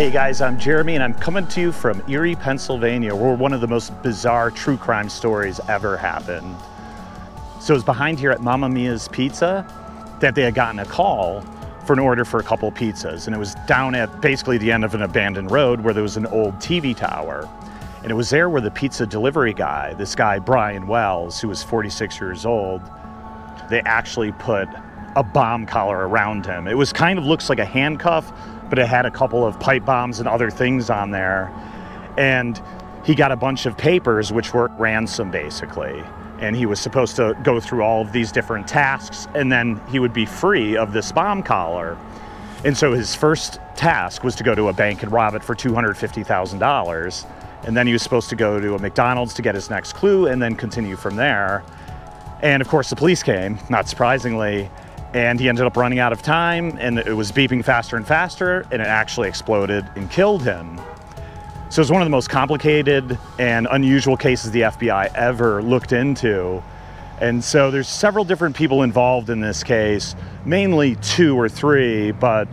Hey guys, I'm Jeremy and I'm coming to you from Erie, Pennsylvania, where one of the most bizarre true crime stories ever happened. So it was behind here at Mamma Mia's Pizza that they had gotten a call for an order for a couple pizzas. And it was down at basically the end of an abandoned road where there was an old TV tower. And it was there where the pizza delivery guy, this guy, Brian Wells, who was 46 years old, they actually put a bomb collar around him. It was kind of looks like a handcuff, but it had a couple of pipe bombs and other things on there. And he got a bunch of papers which were ransom basically. And he was supposed to go through all of these different tasks and then he would be free of this bomb collar. And so his first task was to go to a bank and rob it for $250,000. And then he was supposed to go to a McDonald's to get his next clue and then continue from there. And of course, the police came, not surprisingly, and he ended up running out of time and it was beeping faster and faster and it actually exploded and killed him. So it's one of the most complicated and unusual cases the FBI ever looked into. And so there's several different people involved in this case, mainly two or three, but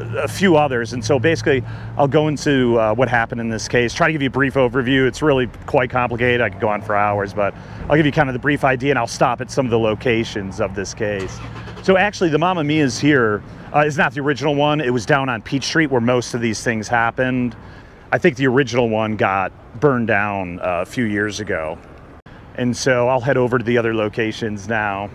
a few others. And so basically, I'll go into uh, what happened in this case, try to give you a brief overview. It's really quite complicated. I could go on for hours, but I'll give you kind of the brief idea and I'll stop at some of the locations of this case. So actually, the Mamma Mia's here uh, is not the original one. It was down on Peach Street where most of these things happened. I think the original one got burned down uh, a few years ago. And so I'll head over to the other locations now.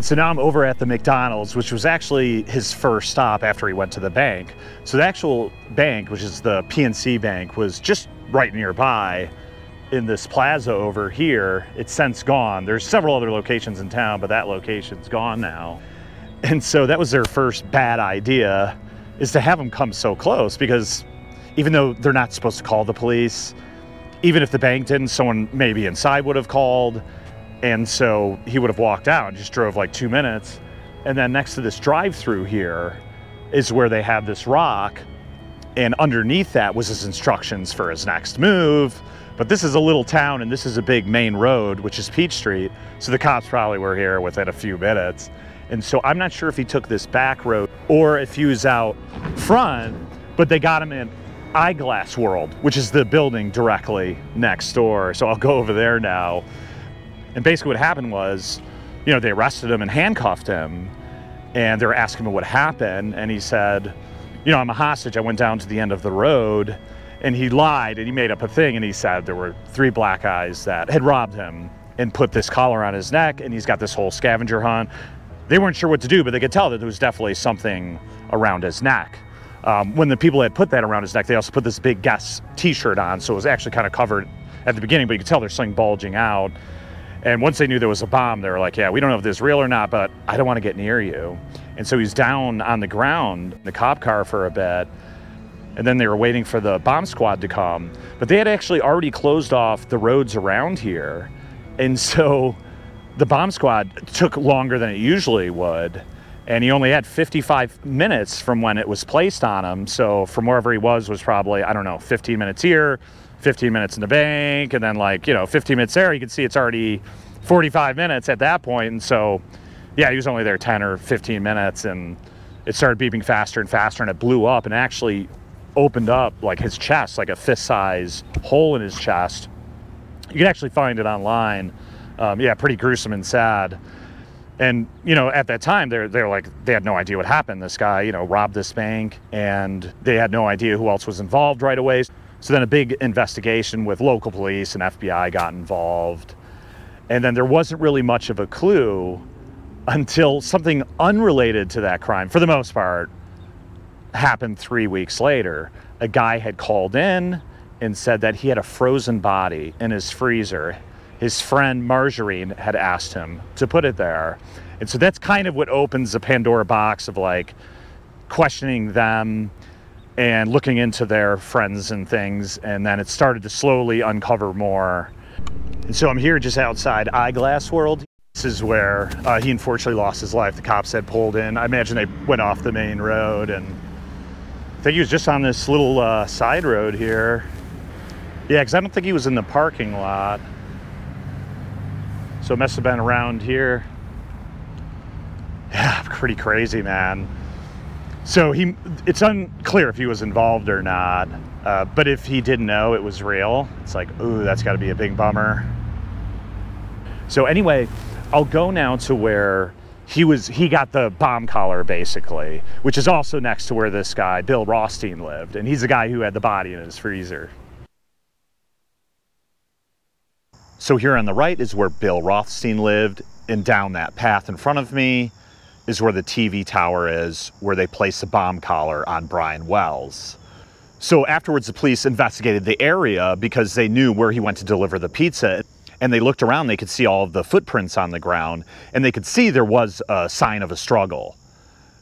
And so now I'm over at the McDonald's, which was actually his first stop after he went to the bank. So the actual bank, which is the PNC Bank, was just right nearby in this plaza over here. It's since gone. There's several other locations in town, but that location's gone now. And so that was their first bad idea, is to have them come so close because even though they're not supposed to call the police, even if the bank didn't, someone maybe inside would have called. And so he would have walked out, just drove like two minutes. And then next to this drive through here is where they had this rock. And underneath that was his instructions for his next move. But this is a little town and this is a big main road, which is Peach Street. So the cops probably were here within a few minutes. And so I'm not sure if he took this back road or if he was out front, but they got him in Eyeglass World, which is the building directly next door. So I'll go over there now. And basically what happened was, you know, they arrested him and handcuffed him and they were asking him what happened. And he said, you know, I'm a hostage. I went down to the end of the road and he lied and he made up a thing. And he said there were three black guys that had robbed him and put this collar on his neck. And he's got this whole scavenger hunt. They weren't sure what to do, but they could tell that there was definitely something around his neck. Um, when the people had put that around his neck, they also put this big Guess t-shirt on. So it was actually kind of covered at the beginning, but you could tell there's something bulging out. And once they knew there was a bomb, they were like, yeah, we don't know if this is real or not, but I don't want to get near you. And so he's down on the ground in the cop car for a bit. And then they were waiting for the bomb squad to come. But they had actually already closed off the roads around here. And so the bomb squad took longer than it usually would. And he only had 55 minutes from when it was placed on him. So from wherever he was was probably, I don't know, 15 minutes here, 15 minutes in the bank, and then like, you know, 15 minutes there, you can see it's already 45 minutes at that point. And so, yeah, he was only there 10 or 15 minutes and it started beeping faster and faster and it blew up and actually opened up like his chest, like a fist size hole in his chest. You can actually find it online. Um, yeah, pretty gruesome and sad. And you know, at that time, they're they're like they had no idea what happened. This guy, you know, robbed this bank, and they had no idea who else was involved right away. So then a big investigation with local police and FBI got involved. And then there wasn't really much of a clue until something unrelated to that crime, for the most part, happened three weeks later. A guy had called in and said that he had a frozen body in his freezer. His friend Marjorie had asked him to put it there. And so that's kind of what opens the Pandora box of like questioning them and looking into their friends and things. And then it started to slowly uncover more. And so I'm here just outside Eyeglass World. This is where uh, he unfortunately lost his life. The cops had pulled in. I imagine they went off the main road and I think he was just on this little uh, side road here. Yeah, because I don't think he was in the parking lot. So it must have been around here. Yeah, pretty crazy, man. So he, it's unclear if he was involved or not. Uh, but if he didn't know it was real, it's like, ooh, that's got to be a big bummer. So anyway, I'll go now to where he was. He got the bomb collar basically, which is also next to where this guy Bill Rothstein lived, and he's the guy who had the body in his freezer. So here on the right is where Bill Rothstein lived, and down that path in front of me is where the TV tower is, where they placed the bomb collar on Brian Wells. So afterwards, the police investigated the area because they knew where he went to deliver the pizza. And they looked around, they could see all of the footprints on the ground, and they could see there was a sign of a struggle.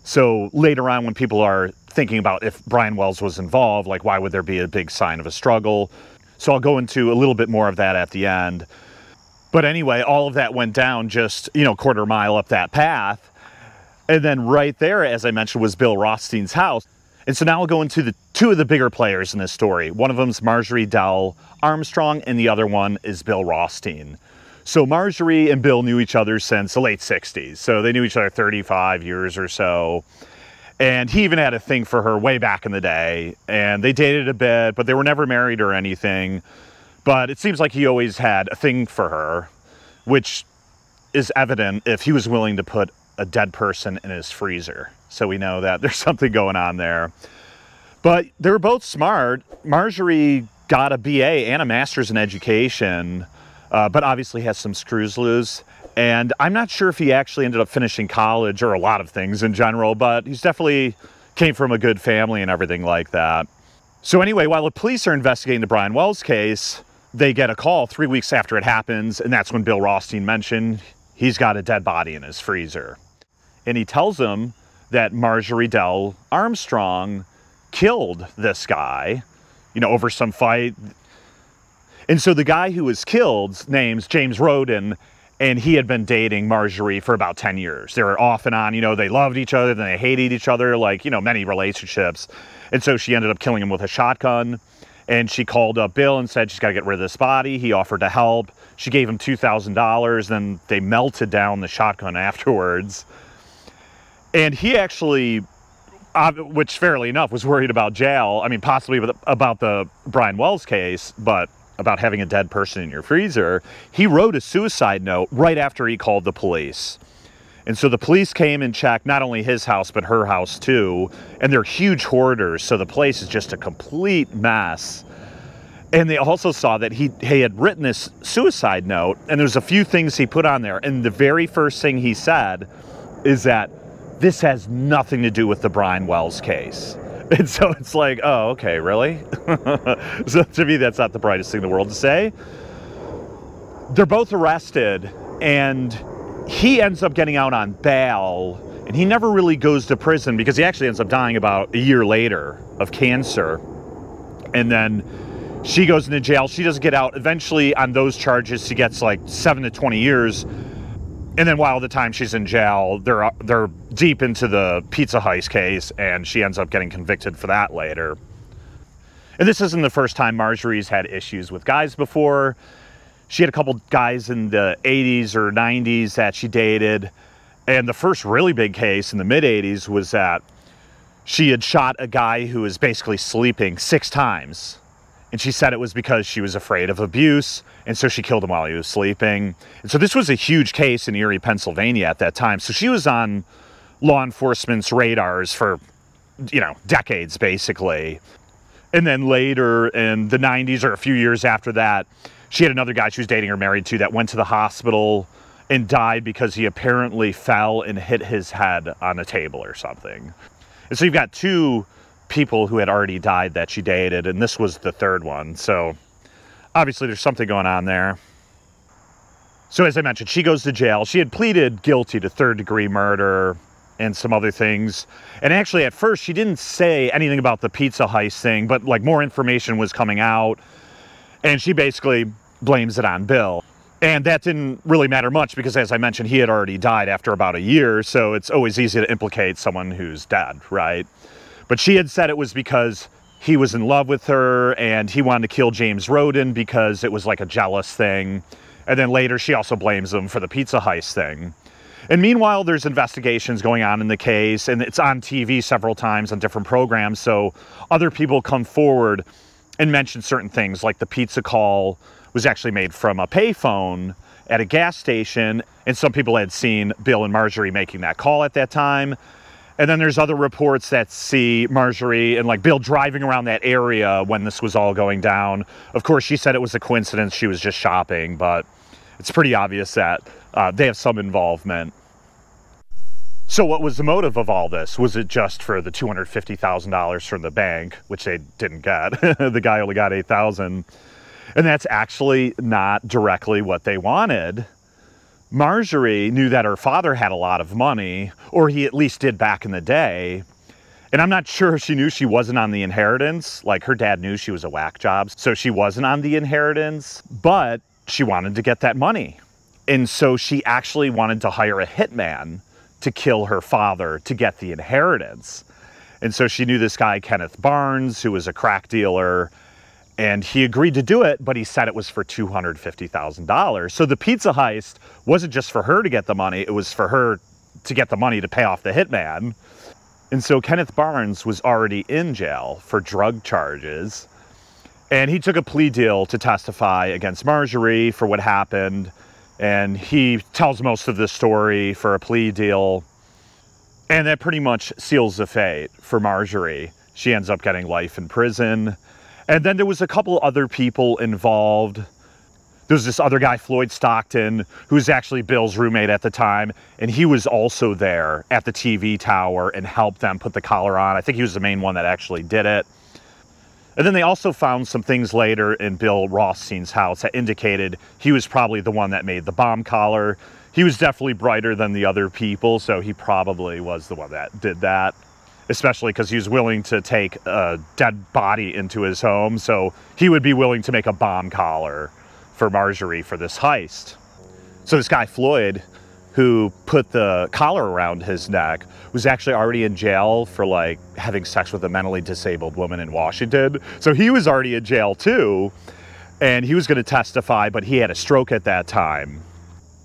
So later on, when people are thinking about if Brian Wells was involved, like why would there be a big sign of a struggle? So I'll go into a little bit more of that at the end. But anyway, all of that went down just, you know, quarter mile up that path. And then right there, as I mentioned, was Bill Rothstein's house. And so now I'll go into the two of the bigger players in this story. One of them is Marjorie Dell Armstrong, and the other one is Bill Rothstein. So Marjorie and Bill knew each other since the late 60s. So they knew each other 35 years or so. And he even had a thing for her way back in the day. And they dated a bit, but they were never married or anything. But it seems like he always had a thing for her, which is evident if he was willing to put a dead person in his freezer. So we know that there's something going on there. But they were both smart. Marjorie got a BA and a master's in education, uh, but obviously has some screws loose. And I'm not sure if he actually ended up finishing college or a lot of things in general, but he's definitely came from a good family and everything like that. So anyway, while the police are investigating the Brian Wells case, they get a call three weeks after it happens, and that's when Bill Rothstein mentioned he's got a dead body in his freezer. And he tells him that Marjorie Dell Armstrong killed this guy, you know, over some fight. And so the guy who was killed name's James Roden, and he had been dating Marjorie for about 10 years. They were off and on, you know, they loved each other, then they hated each other, like, you know, many relationships. And so she ended up killing him with a shotgun. And she called up Bill and said she's got to get rid of this body. He offered to help. She gave him $2,000. Then they melted down the shotgun afterwards. And he actually, which fairly enough, was worried about jail. I mean, possibly about the Brian Wells case, but about having a dead person in your freezer. He wrote a suicide note right after he called the police. And so the police came and checked not only his house, but her house too. And they're huge hoarders, so the place is just a complete mess. And they also saw that he, he had written this suicide note, and there's a few things he put on there. And the very first thing he said is that this has nothing to do with the Brian Wells case. And so it's like, oh, okay, really? so to me, that's not the brightest thing in the world to say. They're both arrested, and he ends up getting out on bail, and he never really goes to prison because he actually ends up dying about a year later of cancer. And then she goes into jail. She doesn't get out. Eventually, on those charges, she gets like seven to 20 years and then while the time she's in jail, they're uh, they're deep into the pizza heist case, and she ends up getting convicted for that later. And this isn't the first time Marjorie's had issues with guys before. She had a couple guys in the 80s or 90s that she dated. And the first really big case in the mid 80s was that she had shot a guy who was basically sleeping six times and she said it was because she was afraid of abuse, and so she killed him while he was sleeping. And so this was a huge case in Erie, Pennsylvania at that time. So she was on law enforcement's radars for, you know, decades basically. And then later in the 90s or a few years after that, she had another guy she was dating or married to that went to the hospital and died because he apparently fell and hit his head on a table or something. And so you've got two people who had already died that she dated, and this was the third one. So obviously, there's something going on there. So, as I mentioned, she goes to jail. She had pleaded guilty to third degree murder and some other things. And actually, at first, she didn't say anything about the pizza heist thing, but like more information was coming out. And she basically blames it on Bill. And that didn't really matter much because, as I mentioned, he had already died after about a year. So it's always easy to implicate someone who's dead, right? But she had said it was because he was in love with her and he wanted to kill James Roden because it was like a jealous thing. And then later, she also blames him for the pizza heist thing. And meanwhile, there's investigations going on in the case, and it's on TV several times on different programs. So other people come forward and mention certain things, like the pizza call was actually made from a payphone at a gas station, and some people had seen Bill and Marjorie making that call at that time. And then there's other reports that see Marjorie and like Bill driving around that area when this was all going down. Of course, she said it was a coincidence. She was just shopping, but it's pretty obvious that uh, they have some involvement. So, what was the motive of all this? Was it just for the $250,000 from the bank, which they didn't get? the guy only got 8000 And that's actually not directly what they wanted. Marjorie knew that her father had a lot of money, or he at least did back in the day. And I'm not sure if she knew she wasn't on the inheritance. Like her dad knew she was a whack job, so she wasn't on the inheritance, but she wanted to get that money. And so she actually wanted to hire a hitman to kill her father to get the inheritance. And so she knew this guy, Kenneth Barnes, who was a crack dealer, and he agreed to do it, but he said it was for $250,000. So the pizza heist wasn't just for her to get the money, it was for her to get the money to pay off the hitman. And so Kenneth Barnes was already in jail for drug charges. And he took a plea deal to testify against Marjorie for what happened. And he tells most of the story for a plea deal. And that pretty much seals the fate for Marjorie. She ends up getting life in prison. And then there was a couple other people involved. There was this other guy, Floyd Stockton, who was actually Bill's roommate at the time, and he was also there at the TV tower and helped them put the collar on. I think he was the main one that actually did it. And then they also found some things later in Bill Rothstein's house that indicated he was probably the one that made the bomb collar. He was definitely brighter than the other people, so he probably was the one that did that especially because he was willing to take a dead body into his home. So he would be willing to make a bomb collar for Marjorie for this heist. So this guy, Floyd, who put the collar around his neck, was actually already in jail for like having sex with a mentally disabled woman in Washington. So he was already in jail too. And he was going to testify, but he had a stroke at that time.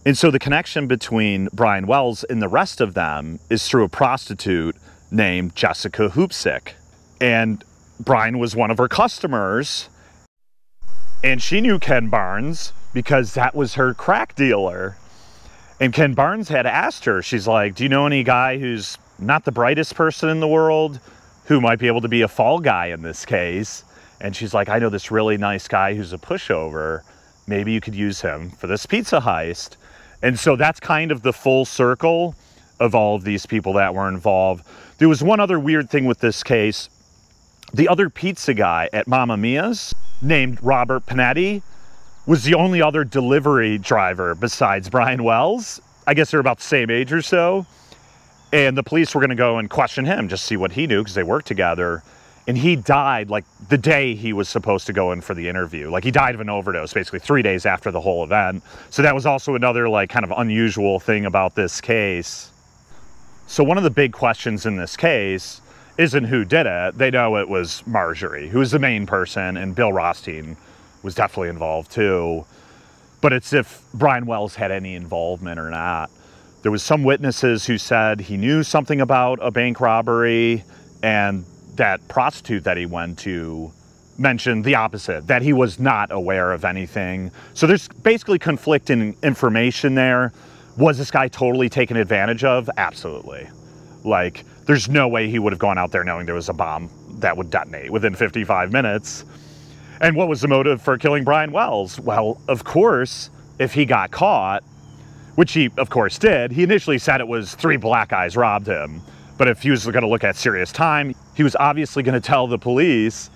And so the connection between Brian Wells and the rest of them is through a prostitute named Jessica Hoopsick. And Brian was one of her customers. And she knew Ken Barnes because that was her crack dealer. And Ken Barnes had asked her, she's like, Do you know any guy who's not the brightest person in the world who might be able to be a fall guy in this case? And she's like, I know this really nice guy who's a pushover. Maybe you could use him for this pizza heist. And so that's kind of the full circle of all of these people that were involved. There was one other weird thing with this case. The other pizza guy at Mamma Mia's, named Robert Pinetti, was the only other delivery driver besides Brian Wells. I guess they're about the same age or so. And the police were going to go and question him, just see what he knew because they worked together. And he died like the day he was supposed to go in for the interview. Like he died of an overdose basically three days after the whole event. So that was also another like kind of unusual thing about this case. So one of the big questions in this case isn't who did it. They know it was Marjorie, who was the main person, and Bill Rothstein was definitely involved too. But it's if Brian Wells had any involvement or not. There was some witnesses who said he knew something about a bank robbery, and that prostitute that he went to mentioned the opposite, that he was not aware of anything. So there's basically conflicting information there. Was this guy totally taken advantage of? Absolutely. Like, there's no way he would have gone out there knowing there was a bomb that would detonate within 55 minutes. And what was the motive for killing Brian Wells? Well, of course, if he got caught, which he of course did, he initially said it was three black guys robbed him. But if he was going to look at serious time, he was obviously going to tell the police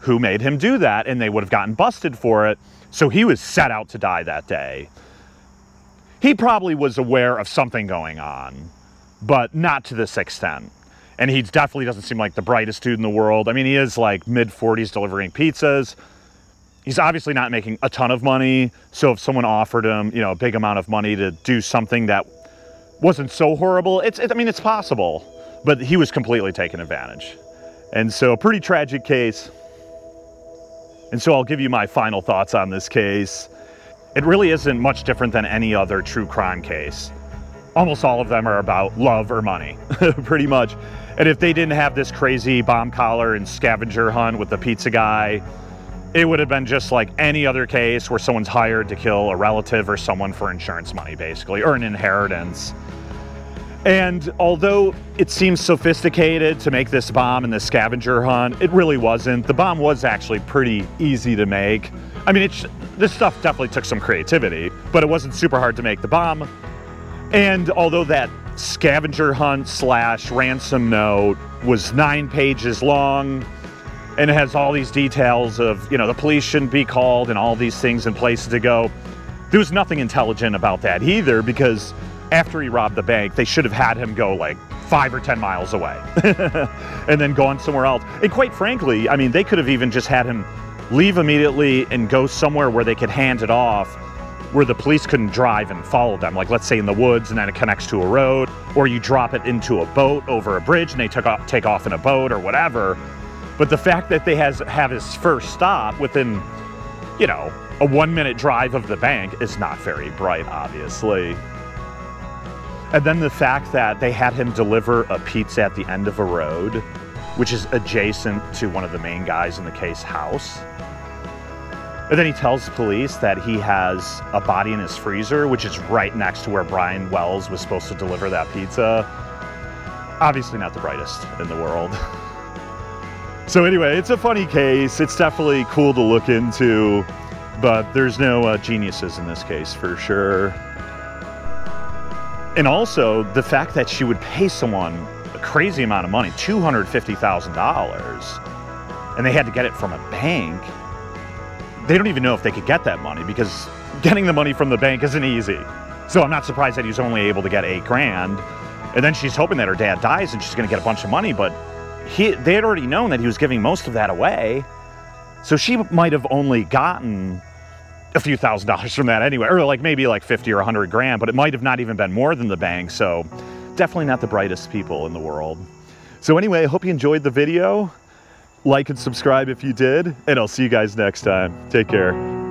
who made him do that, and they would have gotten busted for it. So he was set out to die that day he probably was aware of something going on, but not to this extent. And he definitely doesn't seem like the brightest dude in the world. I mean, he is like mid 40s delivering pizzas. He's obviously not making a ton of money. So if someone offered him, you know, a big amount of money to do something that wasn't so horrible, it's, it, I mean, it's possible. But he was completely taken advantage. And so a pretty tragic case. And so I'll give you my final thoughts on this case it really isn't much different than any other true crime case. Almost all of them are about love or money, pretty much. And if they didn't have this crazy bomb collar and scavenger hunt with the pizza guy, it would have been just like any other case where someone's hired to kill a relative or someone for insurance money, basically, or an inheritance. And although it seems sophisticated to make this bomb and the scavenger hunt, it really wasn't. The bomb was actually pretty easy to make. I mean, it's, this stuff definitely took some creativity, but it wasn't super hard to make the bomb. And although that scavenger hunt slash ransom note was nine pages long, and it has all these details of, you know, the police shouldn't be called and all these things and places to go. There was nothing intelligent about that either because after he robbed the bank, they should have had him go like five or 10 miles away and then gone somewhere else. And quite frankly, I mean, they could have even just had him leave immediately and go somewhere where they could hand it off where the police couldn't drive and follow them. Like let's say in the woods and then it connects to a road or you drop it into a boat over a bridge and they took off, take off in a boat or whatever. But the fact that they has have his first stop within, you know, a one minute drive of the bank is not very bright, obviously. And then the fact that they had him deliver a pizza at the end of a road, which is adjacent to one of the main guys in the case house. And then he tells the police that he has a body in his freezer, which is right next to where Brian Wells was supposed to deliver that pizza. Obviously not the brightest in the world. so anyway, it's a funny case. It's definitely cool to look into, but there's no uh, geniuses in this case for sure. And also the fact that she would pay someone a crazy amount of money, $250,000, and they had to get it from a bank they don't even know if they could get that money because getting the money from the bank isn't easy. So I'm not surprised that he's only able to get eight grand. And then she's hoping that her dad dies and she's going to get a bunch of money, but he, they had already known that he was giving most of that away. So she might have only gotten a few thousand dollars from that anyway, or like maybe like 50 or 100 grand, but it might have not even been more than the bank. So definitely not the brightest people in the world. So anyway, I hope you enjoyed the video. Like and subscribe if you did, and I'll see you guys next time. Take care.